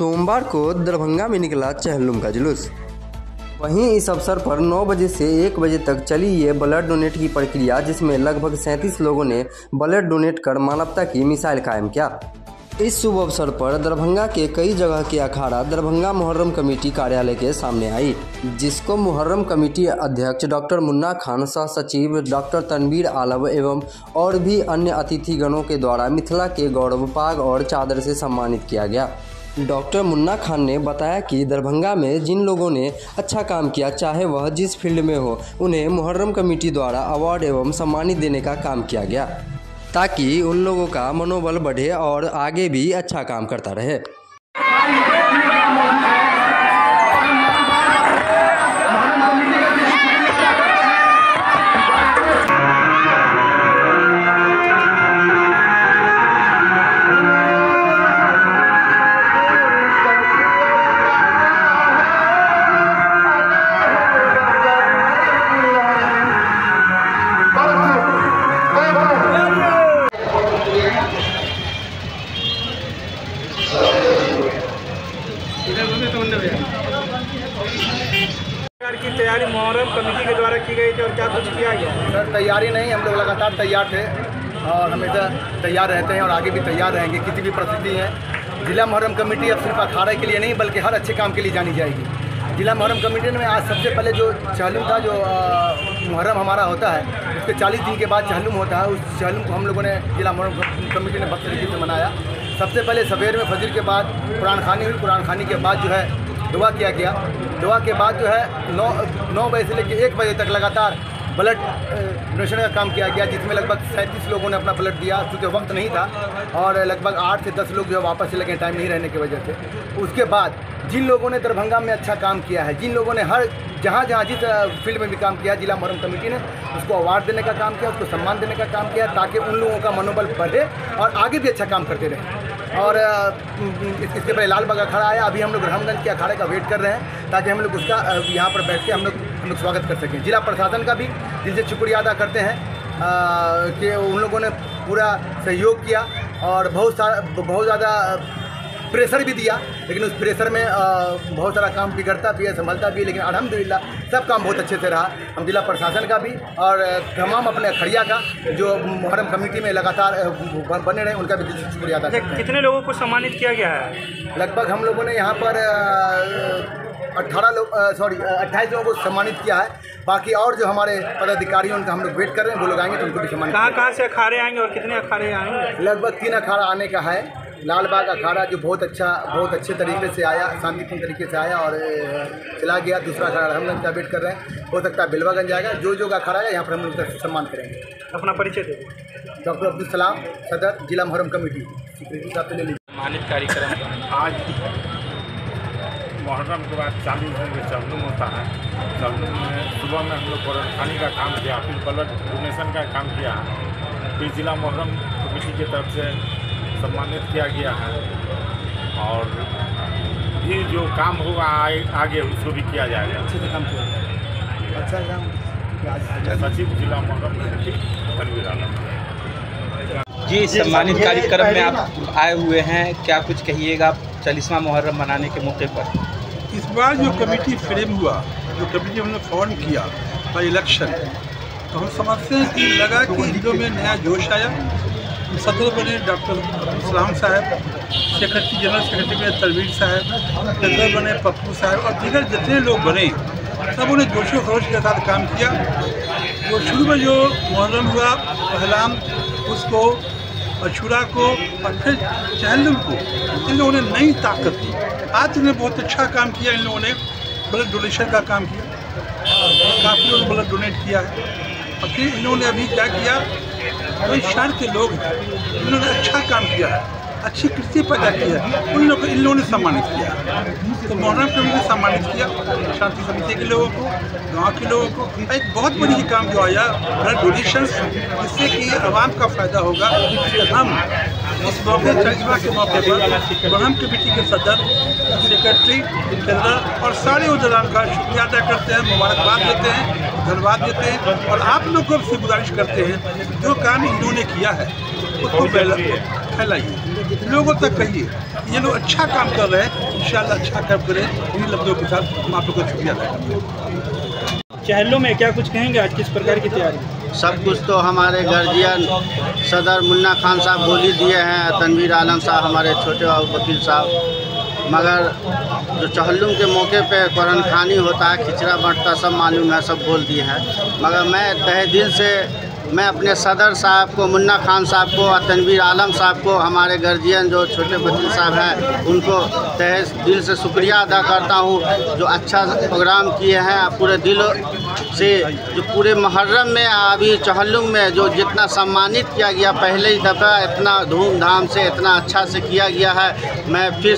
सोमवार को दरभंगा में निकला चहलुम का जुलूस। वहीं इस अवसर पर 9 बजे से 1 बजे तक चली ये ब्लड डोनेट की प्रक्रिया, जिसमें लगभग 37 लोगों ने ब्लड डोनेट कर मानवता की मिसाइल कायम किया। इस शुभ अवसर पर दरभंगा के कई जगह के अखाड़ा दरभंगा मुहर्रम कमेटी कार्यालय के सामने आई, जिसको मुहर्रम कमेटी अध्यक्ष डॉक्टर मुन्ना खान सह सचिव डॉक्टर तनवीर आलम एवं और भी अन्य अतिथिगणों के द्वारा मिथिला के गौरव पाग और चादर से सम्मानित किया गया। डॉक्टर मुन्ना खान ने बताया कि दरभंगा में जिन लोगों ने अच्छा काम किया, चाहे वह जिस फ़ील्ड में हो, उन्हें मुहर्रम कमेटी द्वारा अवार्ड एवं सम्मानित देने का काम किया गया, ताकि उन लोगों का मनोबल बढ़े और आगे भी अच्छा काम करता रहे। की तैयारी मुहर्रम कमेटी के द्वारा की गई थी और क्या कुछ किया गया? सर, तैयारी नहीं, हम लोग लगातार तैयार थे और हमेशा तैयार रहते हैं और आगे भी तैयार रहेंगे, किसी भी परिस्थिति है जिला मुहर्रम कमेटी अब सिर्फ़ अखाड़े के लिए नहीं, बल्कि हर अच्छे काम के लिए जानी जाएगी। जिला मुहर्रम कमेटी में आज सबसे पहले जो चहलुम था, जो मुहर्रम हमारा होता है, उसके 40 दिन के बाद चहलुम होता है। उस चहलुम को हम लोगों ने जिला मुहर्रम कमेटी ने तरीके से मनाया। सबसे पहले सवेर में फजर के बाद कुरान खानी हुई। कुरान खानी के बाद जो है दुआ किया गया। दुआ के बाद जो है नौ नौ बजे से लेकर एक बजे तक लगातार ब्लड डोनेशन का काम किया गया, जिसमें लगभग सैंतीस लोगों ने अपना ब्लड दिया क्योंकि वक्त नहीं था और लगभग आठ से दस लोग जो है वापस चले गए टाइम नहीं रहने की वजह से। उसके बाद जिन लोगों ने दरभंगा में अच्छा काम किया है, जिन लोगों ने हर, जहाँ जहाँ जिस फ़ील्ड में भी काम किया, जिला मुहर्रम कमेटी ने, उसको अवार्ड देने का काम किया, उसको सम्मान देने का काम किया, ताकि उन लोगों का मनोबल बढ़े और आगे भी अच्छा काम करते रहें। और इसके पहले लाल बाग अखाड़ा आया अभी हम लोग रामगंज के अखाड़े का वेट कर रहे हैं, ताकि हम लोग उसका यहाँ पर बैठ के हम लोग हम लोग स्वागत कर सकें। जिला प्रशासन का भी जिनसे शुक्रिया अदा करते हैं कि उन लोगों ने पूरा सहयोग किया और बहुत सारा बहुत ज़्यादा प्रेशर भी दिया लेकिन उस प्रेशर में बहुत सारा काम बिगड़ता भी है संभलता भी है लेकिन अलहमदिल्ला सब काम बहुत अच्छे से रहा। हम जिला प्रशासन का भी और तमाम अपने अखड़िया का जो मुहर्रम कमेटी में लगातार बने रहे उनका भी शुक्रिया अदा कितने लोगों को सम्मानित किया गया है? लगभग हम लोगों ने यहाँ पर अट्ठारह लोग सॉरी अट्ठाईस लोगों को सम्मानित किया है। बाकी और जो हमारे पदाधिकारी हैं उनका हम लोग वेट कर रहे हैं वो लोग आएँगे तो उनको भी सम्मानित कहाँ कहाँ से अखाड़े आएँगे और कितने अखाड़े आएँगे? लगभग तीन अखाड़ा आने का है। लालबाग अखाड़ा जो बहुत अच्छा बहुत अच्छे तरीके से आया शांतिपूर्ण तरीके से आया और चला गया। दूसरा अखाड़ा रामगंज का वेट कर रहे हैं। हो सकता है बिलवागंज आएगा जो जो अखाड़ा आएगा यहाँ पर हम उनका सम्मान करेंगे। अपना परिचय दे। डॉक्टर अब्दुल सलाम सदर जिला मुहर्रम कमेटी। सिक्योरिटी साहब से ले लीजिए। सम्मानित कार्यक्रम आज मुहर्रम के बाद चालीस दिन में चहलुम होता है। चहलुम में सुबह में हम लोग कुरानी का काम किया फिर ब्लड डोनेशन का काम किया। है फिर जिला मुहर्रम कमेटी की तरफ़ से सम्मानित किया गया है। और भी जो काम होगा आगे उसको भी किया जाएगा। अच्छे से काम किया अच्छा काम। सचिव जिला मुहर्रम तनवीर आलम। जी सम्मानित कार्यक्रम में आप आए हुए हैं। क्या कुछ कहिएगा आप चालीसवा मुहर्रम मनाने के मौके पर? इस बार जो कमेटी फ्रेम हुआ जो कमेटी हमने फॉर्म किया बाई इलेक्शन तो हम समझते हैं कि लगा कि जिलों में नया जोश आया। सदर बने डॉक्टर इस्लाम साहब, सेक्रेटरी जनरल सेक्रेटरी बने तलवीर साहब सदर बने पप्पू साहब और दीगर जितने लोग बने, सब उन्हें जोशो खरोश के साथ काम किया। वो शुरू में जो मुहर्रम हुआ, पहलाम उसको अछूरा को और फिर चहलम को, इन लोगों ने नई ताकत दी। आज उन्होंने बहुत अच्छा काम किया, इन लोगों ने ब्लड डोनेशन का काम किया। काफ़ी लोगों ब्लड डोनेट किया है। और फिर इन लोगों ने अभी क्या किया कोई शहर के लोग हैं उन्होंने अच्छा काम किया है। अच्छी कृषि पैदा की है। उन लोगों को, इन लोगों ने सम्मानित किया। तो मोहर्रम कमेटी ने सम्मानित किया। शांति समिति के लोगों को, गाँव के लोगों को। एक बहुत बड़ी काम जो आया ब्लड डोनेशन जिससे कि आवाम का फ़ायदा होगा। हम इस मौके चरिश्मा के मौके पर ब्रह्म कमेटी के सदर सेक्रेटरी जनरल और सारे उजरान का शुक्रिया अदा करते हैं, मुबारकबाद देते हैं, धन्यवाद देते हैं। और आप लोग को भी गुजारिश करते हैं, जो काम इन्होंने किया है, उसको फैला- फैलाइए। लोगों तक कहिए ये लोग अच्छा काम कर रहे हैं इन अच्छा काम करें। इन लफ्ज़ों के साथ हम आप लोगों को शुक्रिया अदा करते हैं। चहल्लुम में क्या कुछ कहेंगे आज किस प्रकार की तैयारी? सब कुछ तो हमारे गार्जियन सदर मुन्ना खान साहब बोली दिए हैं तनवीर आलम साहब हमारे छोटे वकील साहब। मगर जो चहल्लुम के मौके पे कुरान खानी होता है खिचड़ा बंटता सब मालूम है सब बोल दिए हैं। मगर मैं तहे दिल से मैं अपने सदर साहब को, मुन्ना खान साहब को और तनवीर आलम साहब को, हमारे गार्जियन जो छोटे बच्चे साहब हैं, उनको तहे दिल से शुक्रिया अदा करता हूँ, जो अच्छा प्रोग्राम किए हैं पूरे दिल से, जो पूरे मुहर्रम में अभी चहल्लुम में, जो जितना सम्मानित किया गया, पहले ही दफ़ा इतना धूमधाम से, इतना अच्छा से किया गया है, मैं फिर